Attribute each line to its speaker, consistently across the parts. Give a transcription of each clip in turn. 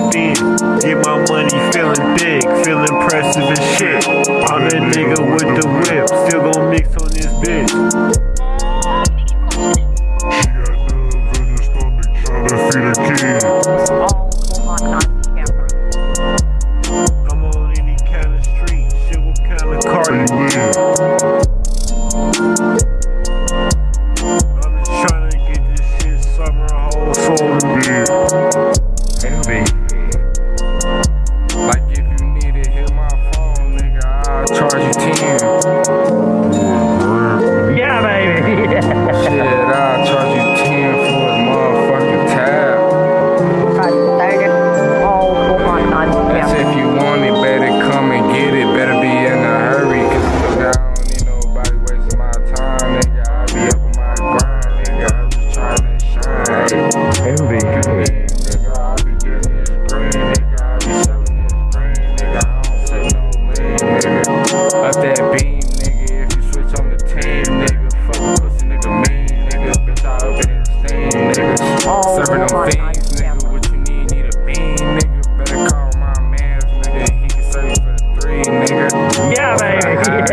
Speaker 1: within. Get my money feeling thick, feel impressive as shit. I'm that nigga with the whip, still gon' mix on this bitch.
Speaker 2: She got nubs in her stomach tryna feed her kid.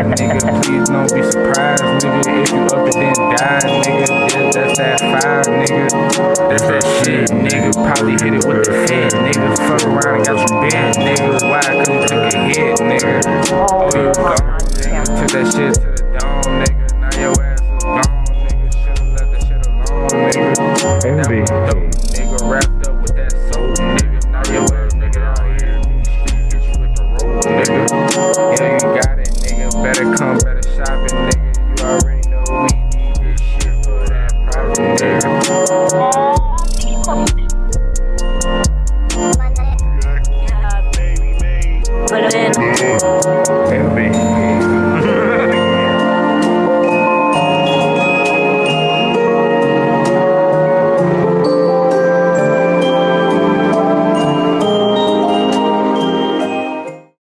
Speaker 3: nigga.
Speaker 4: Please don't be
Speaker 3: surprised,
Speaker 4: nigga.
Speaker 3: If you up and then die, nigga. That's that five, nigga. That's that shit, nigga. Probably hit it with the fin, nigga. Fuck around got some bent, nigga. Why? I couldn't take a hit, nigga. Oh, you gone, nigga. Took that shit to the dome, nigga. Now your ass is gone, nigga. Should've left that shit alone, nigga. Envy. Nigga wrapped up with that soul, nigga. Now your ass, nigga, out here. Nigga. Yeah, you got come back.